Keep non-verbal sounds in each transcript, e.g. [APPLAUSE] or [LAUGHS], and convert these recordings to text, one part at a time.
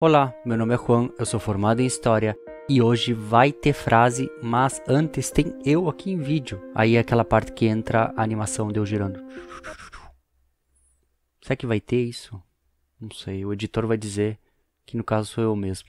Olá, meu nome é Juan, eu sou formado em História e hoje vai ter frase, mas antes tem eu aqui em vídeo. Aí é aquela parte que entra a animação de eu girando. Será que vai ter isso? Não sei, o editor vai dizer que no caso sou eu mesmo.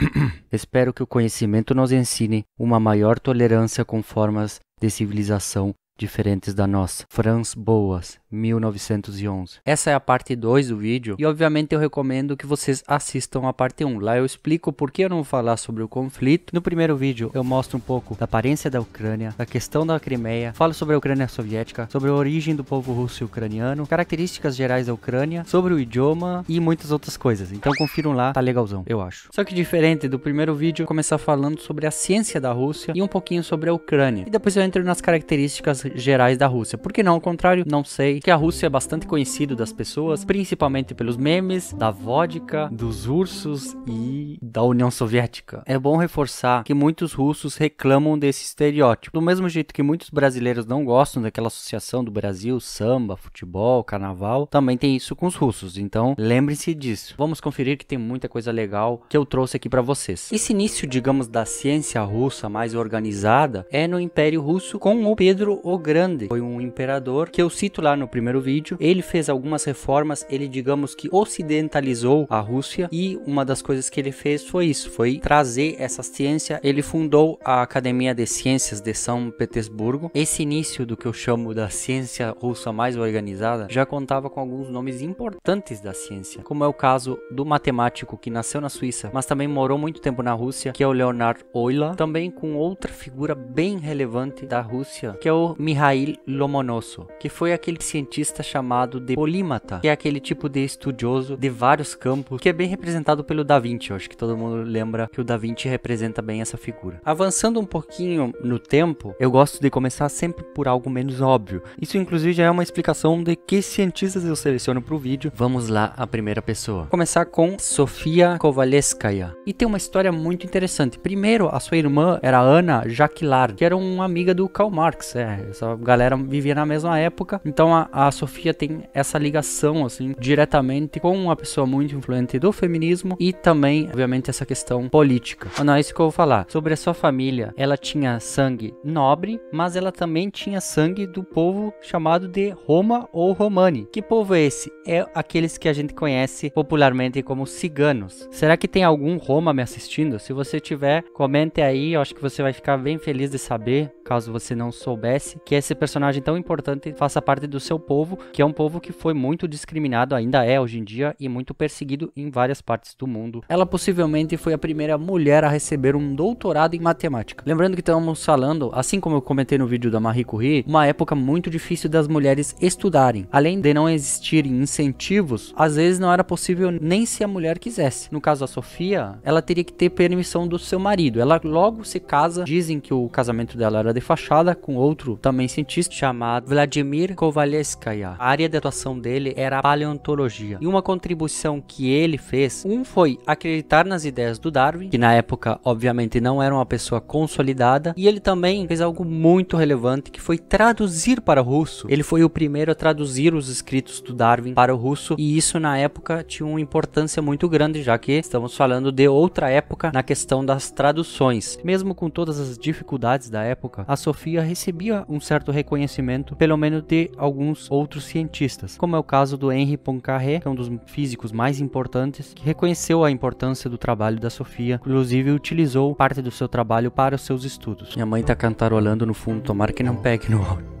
[COUGHS] Espero que o conhecimento nos ensine uma maior tolerância com formas de civilização diferentes da nossa. Franz Boas, 1911. Essa é a parte 2 do vídeo e obviamente eu recomendo que vocês assistam a parte 1. Lá eu explico por que eu não vou falar sobre o conflito. No primeiro vídeo eu mostro um pouco da aparência da Ucrânia, da questão da Crimeia, falo sobre a Ucrânia soviética, sobre a origem do povo russo e ucraniano, características gerais da Ucrânia, sobre o idioma e muitas outras coisas. Então confiram lá, tá legalzão, eu acho. Só que diferente do primeiro vídeo, começar falando sobre a ciência da Rússia e um pouquinho sobre a Ucrânia. E depois eu entro nas características gerais da Rússia. Por que não ao contrário? Não sei que a Rússia é bastante conhecido das pessoas, principalmente pelos memes, da vodka, dos ursos e da União Soviética. É bom reforçar que muitos russos reclamam desse estereótipo, do mesmo jeito que muitos brasileiros não gostam daquela associação do Brasil, samba, futebol, carnaval, também tem isso com os russos. Então, lembrem-se disso. Vamos conferir que tem muita coisa legal que eu trouxe aqui para vocês. Esse início, digamos, da ciência russa mais organizada é no Império Russo com o Pedro o Grande. Foi um imperador que eu cito lá no primeiro vídeo. Ele fez algumas reformas, ele digamos que ocidentalizou a Rússia e uma das coisas que ele fez foi isso, foi trazer essa ciência. Ele fundou a Academia de Ciências de São Petersburgo. Esse início do que eu chamo da ciência russa mais organizada já contava com alguns nomes importantes da ciência, como é o caso do matemático que nasceu na Suíça, mas também morou muito tempo na Rússia, que é o Leonard Euler, também com outra figura bem relevante da Rússia, que é o Mikhail Lomonosov, que foi aquele cientista chamado de polímata, que é aquele tipo de estudioso de vários campos, que é bem representado pelo Da Vinci. Eu acho que todo mundo lembra que o Da Vinci representa bem essa figura. Avançando um pouquinho no tempo, eu gosto de começar sempre por algo menos óbvio. Isso inclusive já é uma explicação de que cientistas eu seleciono para o vídeo. Vamos lá, a primeira pessoa. Começar com Sofia Kovalevskaya. E tem uma história muito interessante. Primeiro, a sua irmã era Ana Jaquilar, que era uma amiga do Karl Marx. É, essa galera vivia na mesma época. Então a, a Sofia tem essa ligação, assim, diretamente com uma pessoa muito influente do feminismo e também, obviamente, essa questão política. Não é isso que eu vou falar. Sobre a sua família, ela tinha sangue nobre, mas ela também tinha sangue do povo chamado de Roma ou Romani. Que povo é esse? É aqueles que a gente conhece popularmente como ciganos. Será que tem algum Roma me assistindo? Se você tiver, comente aí, eu acho que você vai ficar bem feliz de saber, caso você não soubesse, que esse personagem tão importante faça parte do seu povo, que é um povo que foi muito discriminado, ainda é hoje em dia, e muito perseguido em várias partes do mundo. Ela possivelmente foi a primeira mulher a receber um doutorado em matemática. Lembrando que estamos falando, assim como eu comentei no vídeo da Marie Curie, uma época muito difícil das mulheres estudarem. Além de não existirem incentivos, às vezes não era possível nem se a mulher quisesse. No caso da Sofia, ela teria que ter permissão do seu marido. Ela logo se casa, dizem que o casamento dela era de fachada com outro também cientista chamado Vladimir Kovalevskaya. A área de atuação dele era a paleontologia. E uma contribuição que ele fez, um foi acreditar nas ideias do Darwin, que na época obviamente não era uma pessoa consolidada, e ele também fez algo muito relevante que foi traduzir para o russo. Ele foi o primeiro a traduzir os escritos do Darwin para o russo, e isso na época tinha uma importância muito grande, já que estamos falando de outra época na questão das traduções. Mesmo com todas as dificuldades da época, a Sofia recebia um certo reconhecimento, pelo menos de alguns outros cientistas, como é o caso do Henri Poincaré, que é um dos físicos mais importantes, que reconheceu a importância do trabalho da Sofia, inclusive utilizou parte do seu trabalho para os seus estudos. Minha mãe tá cantarolando no fundo, tomara que não pegue no áudio.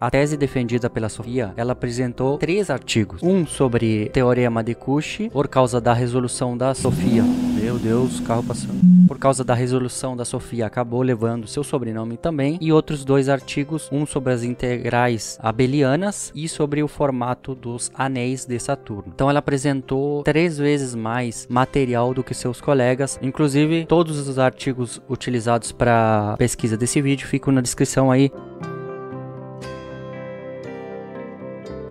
A tese defendida pela Sofia, ela apresentou três artigos. Um sobre teorema de Cauchy, por causa da resolução da Sofia. Meu Deus, carro passando. Por causa da resolução da Sofia, acabou levando seu sobrenome também. E outros dois artigos, um sobre as integrais abelianas e sobre o formato dos anéis de Saturno. Então ela apresentou três vezes mais material do que seus colegas. Inclusive, todos os artigos utilizados para pesquisa desse vídeo ficam na descrição aí.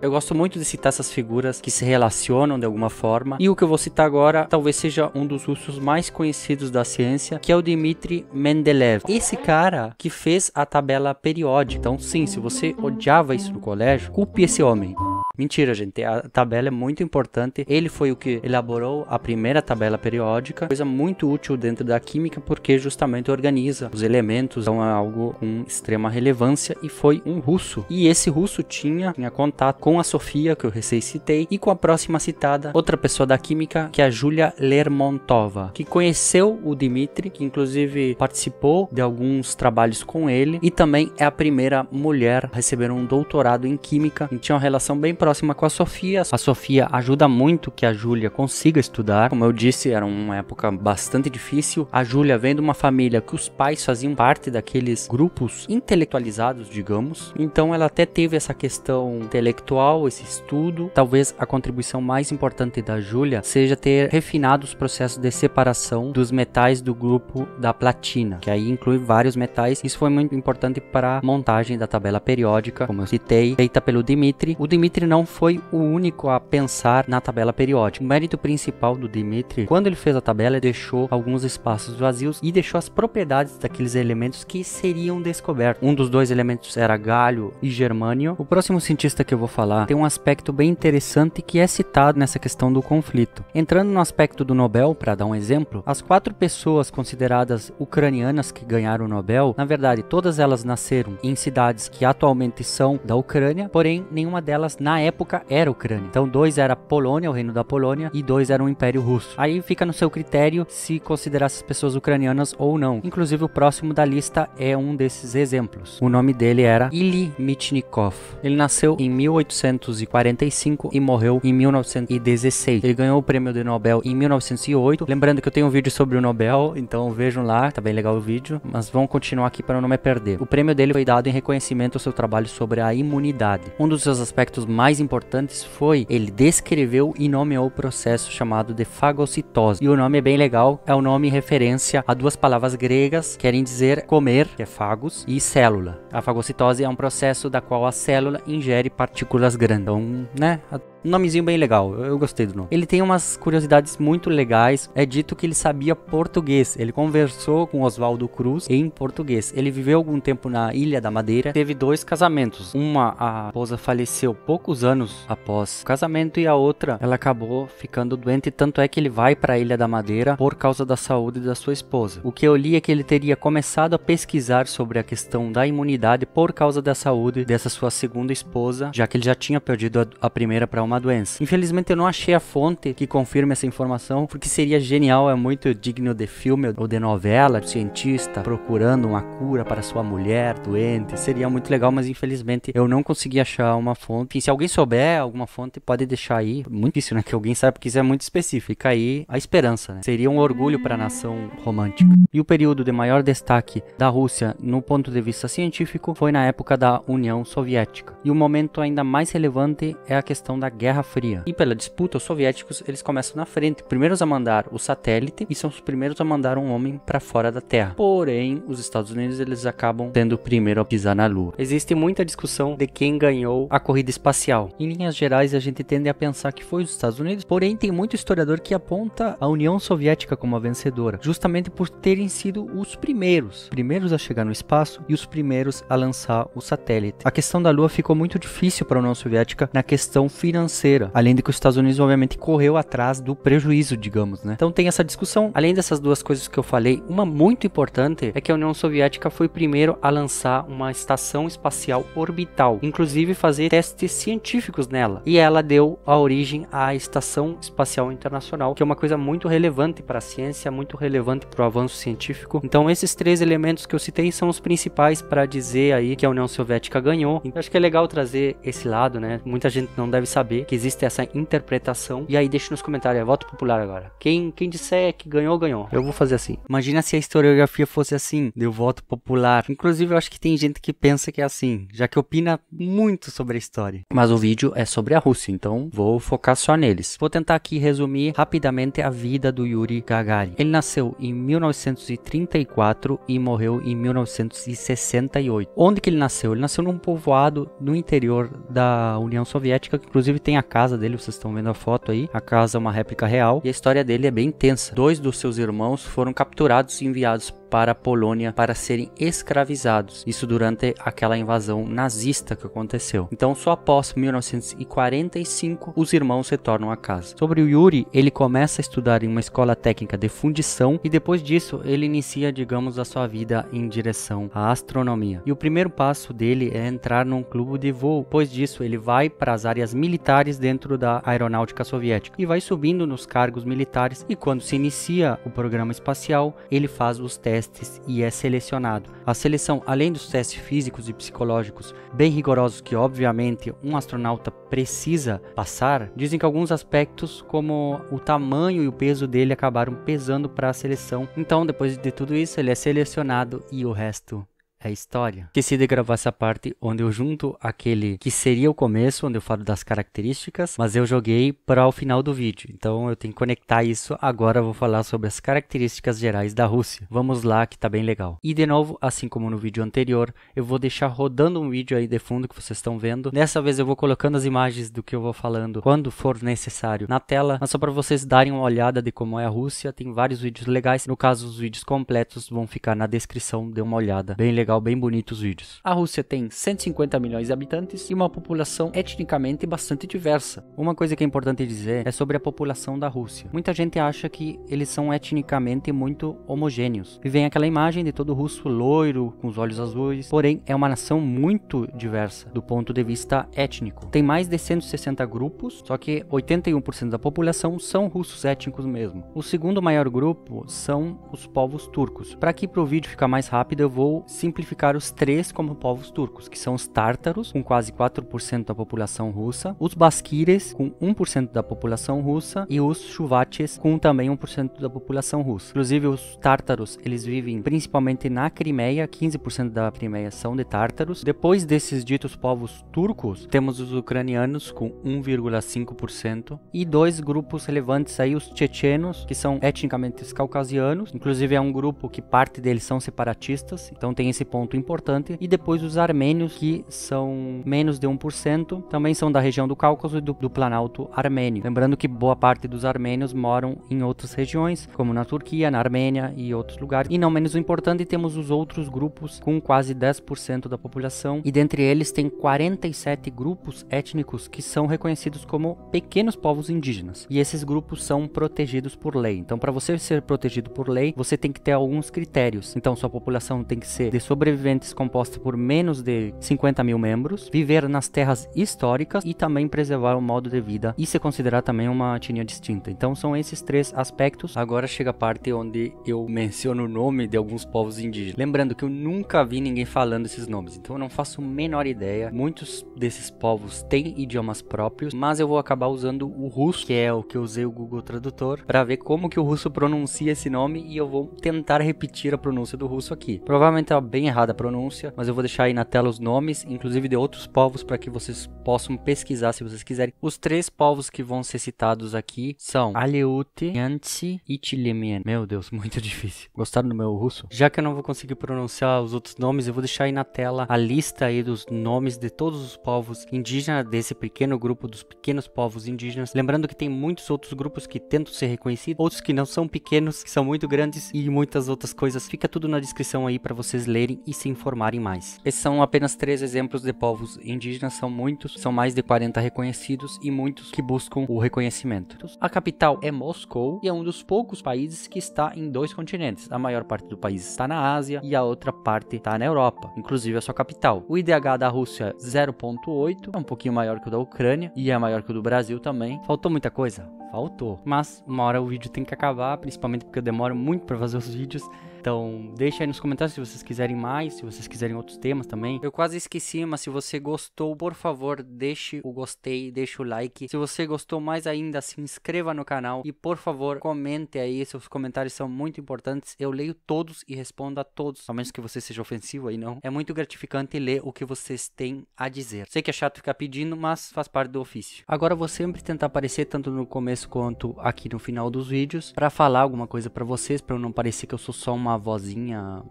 Eu gosto muito de citar essas figuras que se relacionam de alguma forma. E o que eu vou citar agora talvez seja um dos russos mais conhecidos da ciência, que é o Dmitry Mendeleev. Esse cara que fez a tabela periódica. Então, sim, se você odiava isso no colégio, culpe esse homem. Mentira, gente. A tabela é muito importante. Ele foi o que elaborou a primeira tabela periódica, coisa muito útil dentro da química porque justamente organiza os elementos, então é algo com extrema relevância e foi um russo. E esse russo tinha, tinha contato com a Sofia, que eu recém citei, e com a próxima citada, outra pessoa da química, que é a Julia Lermontova, que conheceu o Dmitri, que inclusive participou de alguns trabalhos com ele e também é a primeira mulher a receber um doutorado em química e tinha uma relação bem próxima com a Sofia. A Sofia ajuda muito que a Júlia consiga estudar. Como eu disse, era uma época bastante difícil. A Júlia vem de uma família que os pais faziam parte daqueles grupos intelectualizados, digamos. Então ela até teve essa questão intelectual, esse estudo. Talvez a contribuição mais importante da Júlia seja ter refinado os processos de separação dos metais do grupo da platina, que aí inclui vários metais. Isso foi muito importante para a montagem da tabela periódica, como eu citei, feita pelo Dimitri. O Dimitri não foi o único a pensar na tabela periódica. O mérito principal do Dimitri, quando ele fez a tabela, ele deixou alguns espaços vazios e deixou as propriedades daqueles elementos que seriam descobertos. Um dos dois elementos era galho e germânio. O próximo cientista que eu vou falar tem um aspecto bem interessante que é citado nessa questão do conflito. Entrando no aspecto do Nobel, para dar um exemplo, as quatro pessoas consideradas ucranianas que ganharam o Nobel, na verdade, todas elas nasceram em cidades que atualmente são da Ucrânia, porém nenhuma delas na época era Ucrânia. Então, dois era Polônia, o reino da Polônia, e dois eram o Império Russo. Aí fica no seu critério se considerar essas pessoas ucranianas ou não. Inclusive, o próximo da lista é um desses exemplos. O nome dele era Ili Mitchnikov. Ele nasceu em 1845 e morreu em 1916. Ele ganhou o prêmio de Nobel em 1908. Lembrando que eu tenho um vídeo sobre o Nobel, então vejam lá, tá bem legal o vídeo, mas vamos continuar aqui para não me perder. O prêmio dele foi dado em reconhecimento ao seu trabalho sobre a imunidade. Um dos seus aspectos mais importantes foi ele descreveu e nomeou o processo chamado de fagocitose. E o nome é bem legal, é o nome em referência a duas palavras gregas, que querem dizer comer, que é fagos, e célula. A fagocitose é um processo da qual a célula ingere partículas grandes. Então, né, um nomezinho bem legal, eu, gostei do nome. Ele tem umas curiosidades muito legais. É dito que ele sabia português. Ele conversou com Oswaldo Cruz em português. Ele viveu algum tempo na Ilha da Madeira. Teve dois casamentos. Uma, a esposa faleceu poucos anos após o casamento e a outra, ela acabou ficando doente. Tanto é que ele vai para a Ilha da Madeira por causa da saúde da sua esposa. O que eu li é que ele teria começado a pesquisar sobre a questão da imunidade por causa da saúde dessa sua segunda esposa, já que ele já tinha perdido a, a primeira para uma uma doença. Infelizmente eu não achei a fonte que confirme essa informação, porque seria genial, é muito digno de filme ou de novela, de cientista procurando uma cura para sua mulher doente. Seria muito legal, mas infelizmente eu não consegui achar uma fonte. E se alguém souber alguma fonte, pode deixar aí. Muito difícil, né? Que alguém saiba, porque isso é muito específico. Fica aí a esperança, né? Seria um orgulho para a nação romântica. E o período de maior destaque da Rússia no ponto de vista científico foi na época da União Soviética. E o momento ainda mais relevante é a questão da Guerra Fria. E pela disputa, os soviéticos eles começam na frente, primeiros a mandar o satélite e são os primeiros a mandar um homem para fora da Terra. Porém, os Estados Unidos eles acabam sendo o primeiro a pisar na Lua. Existe muita discussão de quem ganhou a corrida espacial. Em linhas gerais, a gente tende a pensar que foi os Estados Unidos, porém tem muito historiador que aponta a União Soviética como a vencedora, justamente por terem sido os primeiros, primeiros a chegar no espaço e os primeiros a lançar o satélite. A questão da Lua ficou muito difícil para a União Soviética na questão financeira financeira. Além de que os Estados Unidos, obviamente, correu atrás do prejuízo, digamos, né? Então tem essa discussão. Além dessas duas coisas que eu falei, uma muito importante é que a União Soviética foi primeiro a lançar uma estação espacial orbital, inclusive fazer testes científicos nela. E ela deu a origem à Estação Espacial Internacional, que é uma coisa muito relevante para a ciência, muito relevante para o avanço científico. Então esses três elementos que eu citei são os principais para dizer aí que a União Soviética ganhou. Então acho que é legal trazer esse lado, né? Muita gente não deve saber que existe essa interpretação. E aí deixa nos comentários, é voto popular agora. Quem, quem disser que ganhou, ganhou. Eu vou fazer assim. Imagina se a historiografia fosse assim, deu voto popular. Inclusive, eu acho que tem gente que pensa que é assim, já que opina muito sobre a história. Mas o vídeo é sobre a Rússia, então vou focar só neles. Vou tentar aqui resumir rapidamente a vida do Yuri Gagarin. Ele nasceu em 1934 e morreu em 1968. Onde que ele nasceu? Ele nasceu num povoado no interior da União Soviética, que inclusive tem tem a casa dele, vocês estão vendo a foto aí. A casa é uma réplica real e a história dele é bem intensa. Dois dos seus irmãos foram capturados e enviados para a Polônia para serem escravizados. Isso durante aquela invasão nazista que aconteceu. Então, só após 1945 os irmãos retornam a casa. Sobre o Yuri, ele começa a estudar em uma escola técnica de fundição e depois disso ele inicia, digamos, a sua vida em direção à astronomia. E o primeiro passo dele é entrar num clube de voo. Depois disso, ele vai para as áreas militares dentro da aeronáutica soviética e vai subindo nos cargos militares e quando se inicia o programa espacial, ele faz os testes e é selecionado. A seleção, além dos testes físicos e psicológicos bem rigorosos que obviamente um astronauta precisa passar, dizem que alguns aspectos como o tamanho e o peso dele acabaram pesando para a seleção. Então, depois de tudo isso, ele é selecionado e o resto é história. Esqueci de gravar essa parte onde eu junto aquele que seria o começo, onde eu falo das características, mas eu joguei para o final do vídeo. Então eu tenho que conectar isso. Agora eu vou falar sobre as características gerais da Rússia. Vamos lá que tá bem legal. E de novo, assim como no vídeo anterior, eu vou deixar rodando um vídeo aí de fundo que vocês estão vendo. Dessa vez eu vou colocando as imagens do que eu vou falando quando for necessário na tela, mas só para vocês darem uma olhada de como é a Rússia. Tem vários vídeos legais. No caso, os vídeos completos vão ficar na descrição. Dê uma olhada. Bem legal legal, bem bonitos os vídeos. A Rússia tem 150 milhões de habitantes e uma população etnicamente bastante diversa. Uma coisa que é importante dizer é sobre a população da Rússia. Muita gente acha que eles são etnicamente muito homogêneos. E vem aquela imagem de todo russo loiro, com os olhos azuis. Porém, é uma nação muito diversa do ponto de vista étnico. Tem mais de 160 grupos, só que 81% da população são russos étnicos mesmo. O segundo maior grupo são os povos turcos. Para para o vídeo ficar mais rápido, eu vou simplificar simplificar os três como povos turcos, que são os tártaros, com quase 4% da população russa, os basquires, com 1% da população russa, e os chuvaches, com também 1% da população russa. Inclusive, os tártaros, eles vivem principalmente na Crimeia, 15% da Crimeia são de tártaros. Depois desses ditos povos turcos, temos os ucranianos, com 1,5%, e dois grupos relevantes aí, os chechenos, que são etnicamente caucasianos, inclusive é um grupo que parte deles são separatistas, então tem esse ponto importante. E depois os armênios, que são menos de 1%, também são da região do Cáucaso e do, do Planalto armênio. Lembrando que boa parte dos armênios moram em outras regiões, como na Turquia, na Armênia e outros lugares. E não menos importante, temos os outros grupos com quase 10% da população, e dentre eles tem 47 grupos étnicos que são reconhecidos como pequenos povos indígenas. E esses grupos são protegidos por lei. Então, para você ser protegido por lei, você tem que ter alguns critérios. Então, sua população tem que ser de sobreviventes composta por menos de 50 mil membros, viver nas terras históricas e também preservar o modo de vida e se considerar também uma etnia distinta. Então são esses três aspectos. Agora chega a parte onde eu menciono o nome de alguns povos indígenas. Lembrando que eu nunca vi ninguém falando esses nomes, então eu não faço a menor ideia. Muitos desses povos têm idiomas próprios, mas eu vou acabar usando o russo, que é o que eu usei o Google Tradutor, para ver como que o russo pronuncia esse nome e eu vou tentar repetir a pronúncia do russo aqui. Provavelmente é bem errada a pronúncia, mas eu vou deixar aí na tela os nomes, inclusive de outros povos, para que vocês possam pesquisar se vocês quiserem. Os três povos que vão ser citados aqui são Aleute, Yantsi e Tilemien. Meu Deus, [LAUGHS] muito difícil. Gostaram do meu russo? Já que eu não vou conseguir pronunciar os outros nomes, eu vou deixar aí na tela a lista aí dos nomes de todos os povos indígenas desse pequeno grupo dos pequenos povos indígenas. Lembrando que tem muitos outros grupos que tentam ser reconhecidos, outros que não são pequenos, que são muito grandes e muitas outras coisas. Fica tudo na descrição aí para vocês lerem e se informarem mais. Esses são apenas três exemplos de povos indígenas, são muitos, são mais de 40 reconhecidos e muitos que buscam o reconhecimento. A capital é Moscou e é um dos poucos países que está em dois continentes. A maior parte do país está na Ásia e a outra parte está na Europa, inclusive a sua capital. O IDH da Rússia 0.8, é um pouquinho maior que o da Ucrânia e é maior que o do Brasil também. Faltou muita coisa? Faltou. Mas uma hora o vídeo tem que acabar, principalmente porque eu demoro muito para fazer os vídeos. Então, deixa aí nos comentários se vocês quiserem mais, se vocês quiserem outros temas também. Eu quase esqueci, mas se você gostou, por favor, deixe o gostei, deixe o like. Se você gostou mais ainda, se inscreva no canal e, por favor, comente aí. Seus comentários são muito importantes. Eu leio todos e respondo a todos, a menos que você seja ofensivo aí, não. É muito gratificante ler o que vocês têm a dizer. Sei que é chato ficar pedindo, mas faz parte do ofício. Agora, vou sempre tentar aparecer tanto no começo quanto aqui no final dos vídeos para falar alguma coisa para vocês, para eu não parecer que eu sou só uma uma vozinha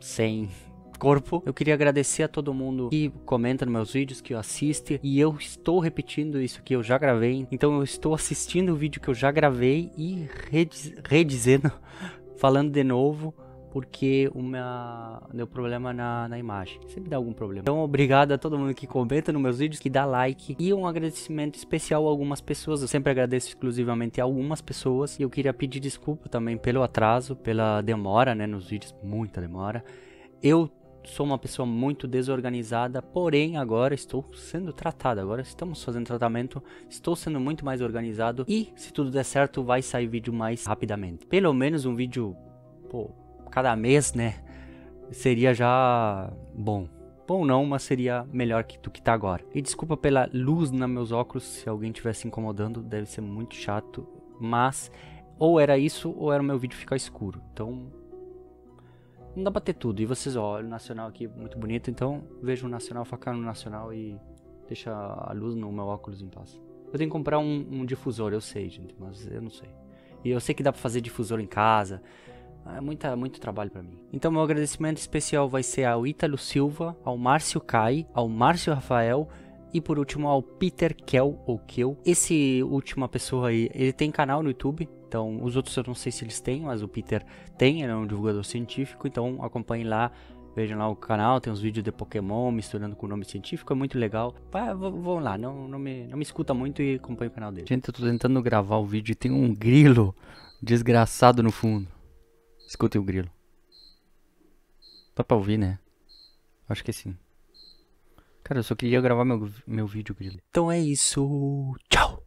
sem corpo. Eu queria agradecer a todo mundo que comenta nos meus vídeos, que assiste. E eu estou repetindo isso que eu já gravei. Então eu estou assistindo o vídeo que eu já gravei e rediz redizendo, [LAUGHS] falando de novo porque o deu problema na, na imagem. Sempre dá algum problema. Então, obrigado a todo mundo que comenta nos meus vídeos, que dá like. E um agradecimento especial a algumas pessoas. Eu sempre agradeço exclusivamente a algumas pessoas. E eu queria pedir desculpa também pelo atraso, pela demora, né, nos vídeos, muita demora. Eu sou uma pessoa muito desorganizada, porém agora estou sendo tratado. Agora estamos fazendo tratamento, estou sendo muito mais organizado e se tudo der certo vai sair vídeo mais rapidamente. Pelo menos um vídeo, pô, cada mês, né? Seria já bom. Bom não, mas seria melhor que do que tá agora. E desculpa pela luz nos meus óculos, se alguém estiver se incomodando, deve ser muito chato, mas ou era isso ou era o meu vídeo ficar escuro. Então não dá pra ter tudo. E vocês, ó, o Nacional aqui muito bonito, então vejo o Nacional, focar no Nacional e deixa a luz no meu óculos em paz. Eu tenho que comprar um, um difusor, eu sei, gente, mas eu não sei. E eu sei que dá pra fazer difusor em casa. É muita, muito trabalho para mim. Então, meu agradecimento especial vai ser ao Ítalo Silva, ao Márcio Kai, ao Márcio Rafael e por último ao Peter Kel ou. Esse última pessoa aí, ele tem canal no YouTube, então, os outros eu não sei se eles têm, mas o Peter tem, ele é um divulgador científico, então acompanhe lá, vejam lá o canal, tem uns vídeos de Pokémon misturando com o nome científico, é muito legal. Vão lá, não, não, me, não me escuta muito e acompanhe o canal dele. Gente, eu tô tentando gravar o vídeo e tem um grilo desgraçado no fundo. Escutem o grilo. Dá pra ouvir, né? Acho que sim. Cara, eu só queria gravar meu, meu vídeo, grilo. Então é isso. Tchau!